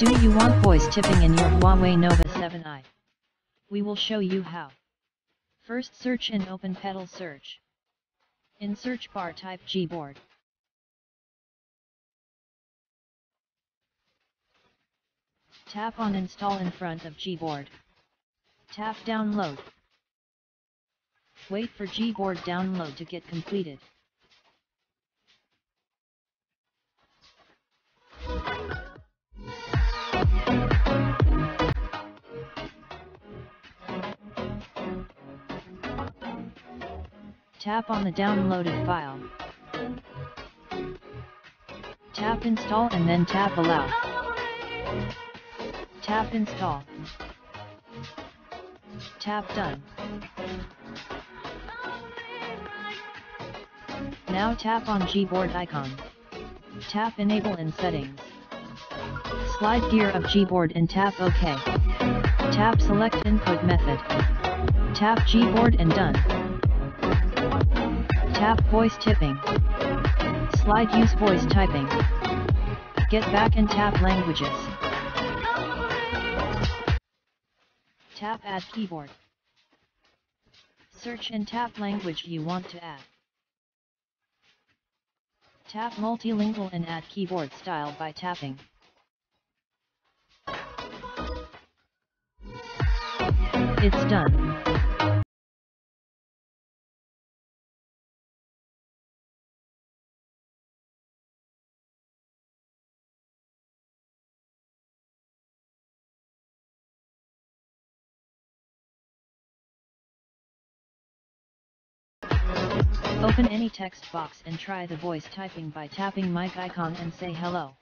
Do you want voice typing in your Huawei Nova 7i? We will show you how. First search and open Petal Search. In search bar type Gboard. Tap on install in front of Gboard. Tap download. Wait for Gboard download to get completed. Tap on the downloaded file. Tap install and then tap allow. Tap install. Tap done. Now tap on Gboard icon. Tap enable in settings. Slide gear of Gboard and tap OK. Tap select input method. Tap Gboard and done. Tap voice typing. Slide use voice typing. Get back and tap languages. Tap add keyboard. Search and tap language you want to add. Tap multilingual and add keyboard style by tapping. It's done. Open any text box and try the voice typing by tapping mic icon and say hello.